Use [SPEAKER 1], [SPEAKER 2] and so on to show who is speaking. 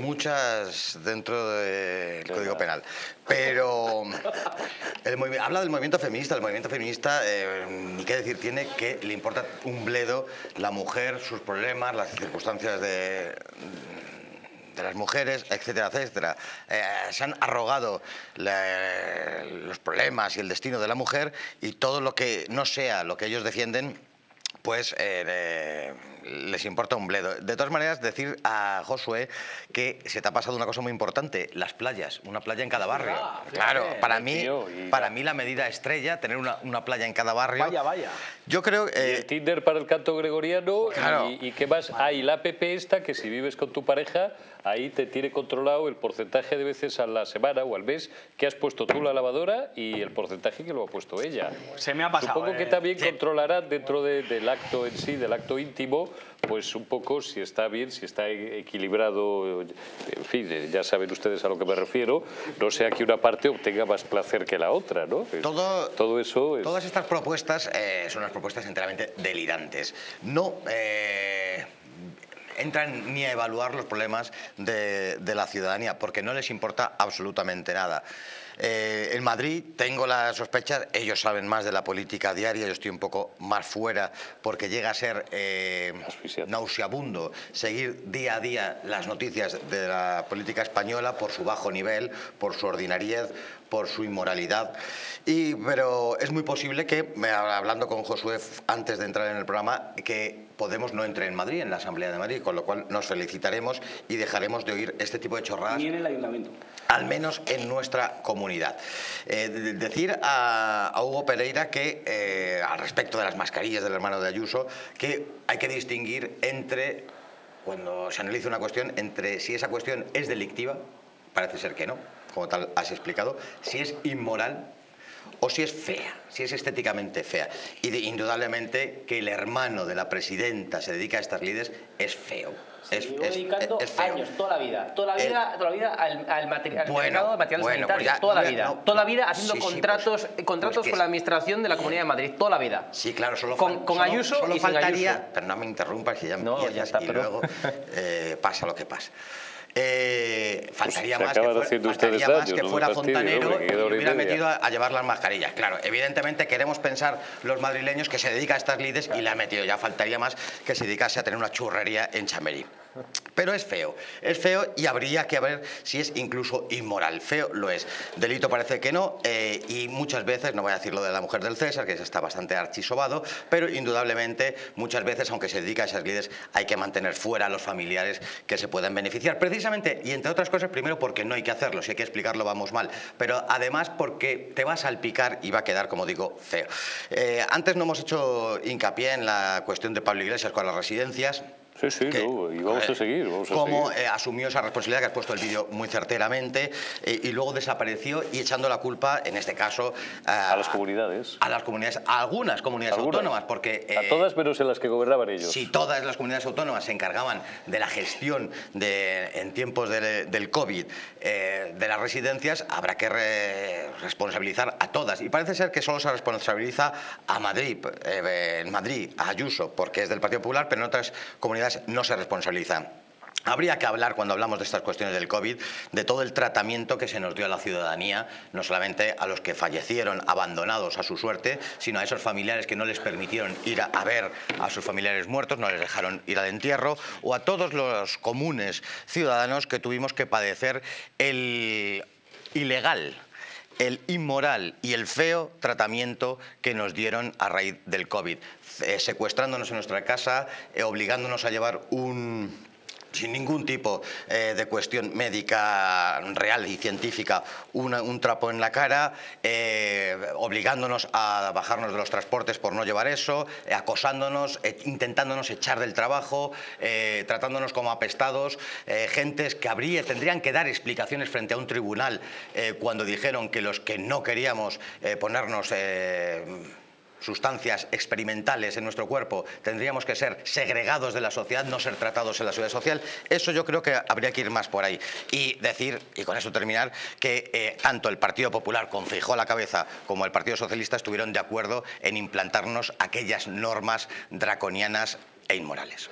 [SPEAKER 1] Muchas dentro del Código Penal, pero el habla del movimiento feminista. El movimiento feminista, eh, ni qué decir tiene, que le importa un bledo la mujer, sus problemas, las circunstancias de, de las mujeres, etcétera, etcétera. Eh, se han arrogado los problemas y el destino de la mujer y todo lo que no sea lo que ellos defienden pues eh, les importa un bledo. De todas maneras, decir a Josué que se te ha pasado una cosa muy importante, las playas, una playa en cada barrio. claro, para mí, para mí la medida estrella, tener una, playa en cada barrio.
[SPEAKER 2] Vaya, vaya.
[SPEAKER 1] Yo creo...
[SPEAKER 3] Eh, el Tinder para el canto gregoriano y, y, qué más, hay la app esta que si vives con tu pareja, ahí te tiene controlado el porcentaje de veces a la semana o al mes que has puesto tú la lavadora y el porcentaje que lo ha puesto ella.
[SPEAKER 2] Se me ha pasado.
[SPEAKER 3] Supongo que
[SPEAKER 2] eh.
[SPEAKER 3] también controlará dentro del acto en sí, del acto íntimo, pues un poco si está bien, si está equilibrado, en fin, ya saben ustedes a lo que me refiero, no sea que una parte obtenga más placer que la otra, ¿no?
[SPEAKER 1] Todo,
[SPEAKER 3] Todo eso
[SPEAKER 1] Todas estas propuestas eh, son unas propuestas enteramente delirantes. No... Eh, entran ni a evaluar los problemas de, la ciudadanía, porque no les importa absolutamente nada. Eh, en Madrid tengo la sospecha, ellos saben más de la política diaria, yo estoy un poco más fuera, porque llega a ser eh, nauseabundo seguir día a día las noticias de la política española por su bajo nivel, por su ordinariedad, por su inmoralidad. Y, pero es muy posible que, hablando con Josué antes de entrar en el programa, que Podemos no entre en Madrid, en la Asamblea de Madrid, con lo cual nos felicitaremos y dejaremos de oír este tipo de chorradas.
[SPEAKER 2] Ni en el Ayuntamiento.
[SPEAKER 1] Al menos en nuestra comunidad. Eh, decir a, Hugo Pereira que, eh, al respecto de las mascarillas del hermano de Ayuso, que hay que distinguir entre, cuando se analiza una cuestión, entre si esa cuestión es delictiva, parece ser que no, como tal has explicado, si es inmoral o si es fea, si es estéticamente fea. Y de, indudablemente que el hermano de la presidenta se dedica a estas lides es feo.
[SPEAKER 4] es, dedicando años, toda la vida, toda la vida, toda la vida al, al, material mercado de materiales pues toda la vida, toda la vida haciendo contratos, pues, contratos pues con la administración de la Comunidad de Madrid, toda la vida.
[SPEAKER 1] Sí, claro, solo
[SPEAKER 4] con, con Ayuso
[SPEAKER 1] solo
[SPEAKER 4] y
[SPEAKER 1] faltaría,
[SPEAKER 4] Ayuso.
[SPEAKER 1] pero no me interrumpas que ya
[SPEAKER 4] no, ya está,
[SPEAKER 1] y
[SPEAKER 4] pero...
[SPEAKER 1] luego eh, pasa lo que pasa. Eh, faltaría
[SPEAKER 3] pues
[SPEAKER 1] más, que, faltaría más que fuera fontanero y hubiera metido a, llevar las mascarillas. Claro, evidentemente queremos pensar los madrileños que se dedica a estas lides y le ha metido. Ya faltaría más que se dedicase a tener una churrería en Chamberí. Pero es feo, es feo y habría que ver si es incluso inmoral. Feo lo es. Delito parece que no eh, y muchas veces, no voy a decir lo de la mujer del César, que está bastante archisobado, pero indudablemente muchas veces, aunque se dedica a esas lides, hay que mantener fuera a los familiares que se puedan beneficiar. Precisamente, y entre otras cosas, primero porque no hay que hacerlo, si hay que explicarlo vamos mal, pero además porque te va a salpicar y va a quedar, como digo, feo. Eh, antes no hemos hecho hincapié en la cuestión de Pablo Iglesias con las residencias,
[SPEAKER 3] Sí, sí, y vamos a seguir. Vamos a
[SPEAKER 1] cómo eh, asumió esa responsabilidad, que has puesto el vídeo muy certeramente, eh, y luego desapareció y echando la culpa, en este caso...
[SPEAKER 3] a las comunidades.
[SPEAKER 1] A las comunidades, a algunas comunidades autónomas, porque...
[SPEAKER 3] a todas menos en las que gobernaban ellos.
[SPEAKER 1] Si todas las comunidades autónomas se encargaban de la gestión de, en tiempos del COVID eh, de las residencias, habrá que responsabilizar a todas. Y parece ser que solo se responsabiliza a Madrid, en Madrid, a Ayuso, porque es del Partido Popular, pero en otras comunidades no se responsabilizan. Habría que hablar, cuando hablamos de estas cuestiones del COVID, de todo el tratamiento que se nos dio a la ciudadanía, no solamente a los que fallecieron abandonados a su suerte, sino a esos familiares que no les permitieron ir a, ver a sus familiares muertos, no les dejaron ir al entierro, o a todos los comunes ciudadanos que tuvimos que padecer el ilegal el inmoral y el feo tratamiento que nos dieron a raíz del COVID, eh, secuestrándonos en nuestra casa, eh, obligándonos a llevar un sin ningún tipo eh, de cuestión médica real y científica, un trapo en la cara, eh, obligándonos a bajarnos de los transportes por no llevar eso, eh, acosándonos, intentándonos echar del trabajo, tratándonos como apestados, gentes que habría, tendrían que dar explicaciones frente a un tribunal cuando dijeron que los que no queríamos ponernos sustancias experimentales en nuestro cuerpo, tendríamos que ser segregados de la sociedad, no ser tratados en la sociedad social. Eso yo creo que habría que ir más por ahí. Y decir, y con eso terminar, que eh, tanto el Partido Popular con Fijó la cabeza como el Partido Socialista estuvieron de acuerdo en implantarnos aquellas normas draconianas e inmorales.